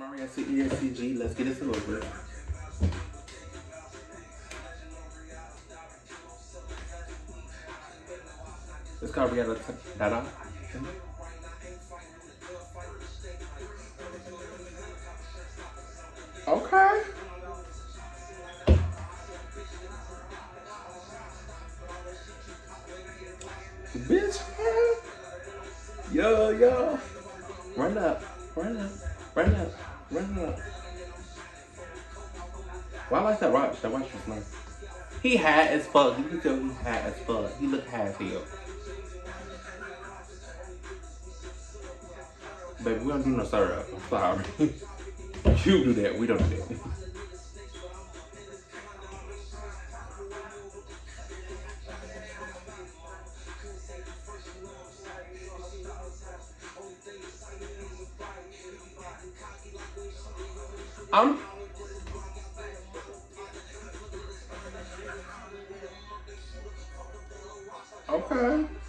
CESCG. Let's get this over. It's called Riata Dada. Okay. Bitch. Yo, yo. Run up. Run up. Run up. Up. Well, I like that watch. That watch was nice. He had as fuck. You can tell he had as fuck. He looked high as. Baby, we don't do no syrup. I'm sorry. you do that. We don't do that. I'm okay.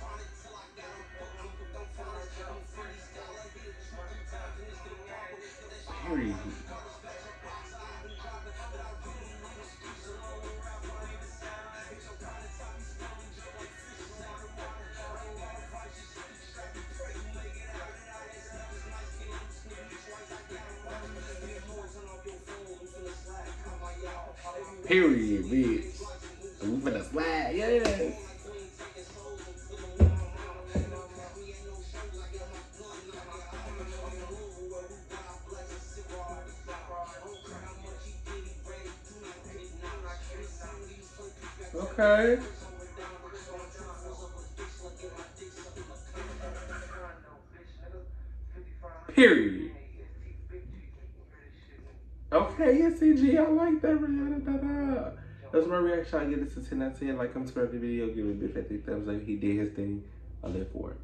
Period, bitch. We finna slide, yes. Okay. Period. Okay, yes, CG, I like that, Riata. Da, da. That's my reaction. I give this a 10 out of 10. Like, subscribe to the video, give it a big fat thick thumbs up. He did his thing. I live for it.